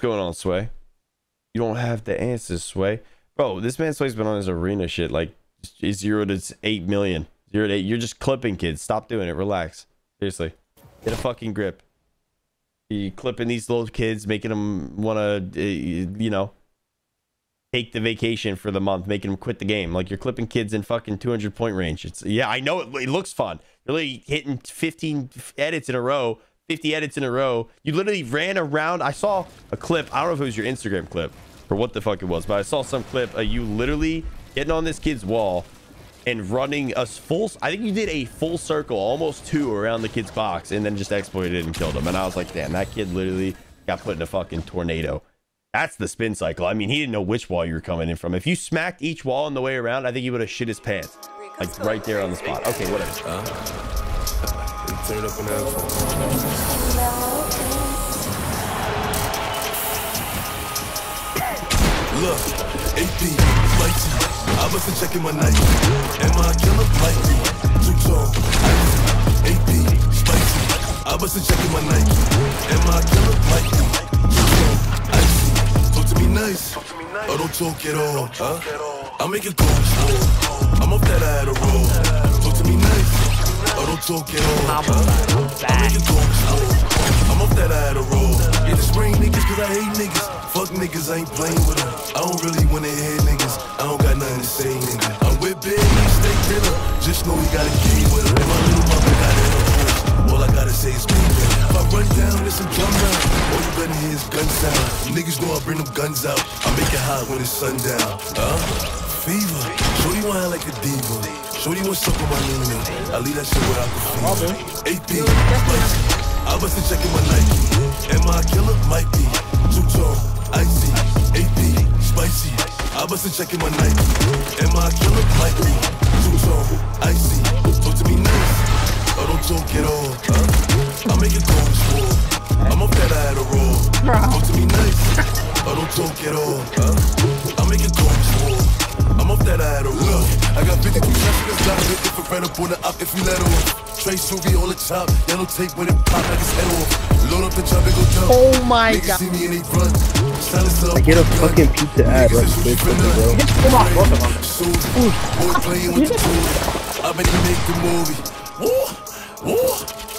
What's going on, Sway? You don't have the answers, Sway. Bro, this man Sway's been on his arena shit like zero to eight million. Zero to eight. You're just clipping kids. Stop doing it. Relax. Seriously. Get a fucking grip. You clipping these little kids, making them want to, eh, you know, take the vacation for the month, making them quit the game. Like you're clipping kids in fucking 200 point range. It's yeah, I know it, it looks fun. Really hitting 15 edits in a row, 50 edits in a row. You literally ran around. I saw a clip. I don't know if it was your Instagram clip or what the fuck it was, but I saw some clip. of you literally getting on this kid's wall and running a full. I think you did a full circle, almost two around the kid's box, and then just exploited and killed him. And I was like, damn, that kid literally got put in a fucking tornado. That's the spin cycle. I mean, he didn't know which wall you were coming in from. If you smacked each wall on the way around, I think he would have shit his pants. Like right there on the spot. Okay, whatever. Uh, up Look, AP, spicy. I wasn't checking my Nike. Am I a killer? Likely. Too tall. AP, spicy. I wasn't checking my Nike. Am I a killer? Likely. Too tall. Icy. Talk to me nice. Or don't talk at all. Huh? I make it go. I'm that At all. I go slow. I'm up that I roll. Yeah, the spring niggas cause I hate niggas. Fuck niggas, I ain't playing with them. I don't really wanna hear niggas. I don't got nothing to say, nigga. I'm with Big, steak dinner. Just know he got a key with him. And my little mother got it on All I gotta say is me. If I run down, there's some drum round. All you better hear is gun sound. Niggas know I bring them guns out. I make it hot when it's sundown. Huh? Fever. Shorty want like a diva. Shorty want suck on my Nina. I leave that shit without the fever. AP, spicy. I wasn't checking my Nike. Am I a killer? Might be. Too tall, icy, AP, spicy. I wasn't checking my Nike. Am I a killer? Might be. Too tall, icy. Talk to me nice. Or don't talk at all. Huh? I make it go small. I'm up that I had a roll. Talk to me nice. Or don't talk at all. Huh? I make it go small. I'm up that I had a roll. I got 52 seconds, got a hit if I ran up on the up if you let off. Trey Suvi on the top, yellow tape when it pop like his head off. Load up the chop and go jump. Oh my Niggas god. see me and they run. I get a fucking pizza ad right quick from the bro. Come on, both of them. Boy playing with the tools. I bet he make the movie. Woo, woo.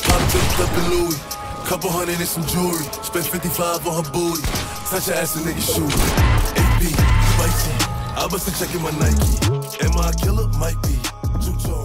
Pop picked up in Louis. Couple hundred and some jewelry. Spent 55 on her booty. Touch her ass a nigga shoot. AP, spicy bust a check in my Nike. Am I a killer? Might be. Juke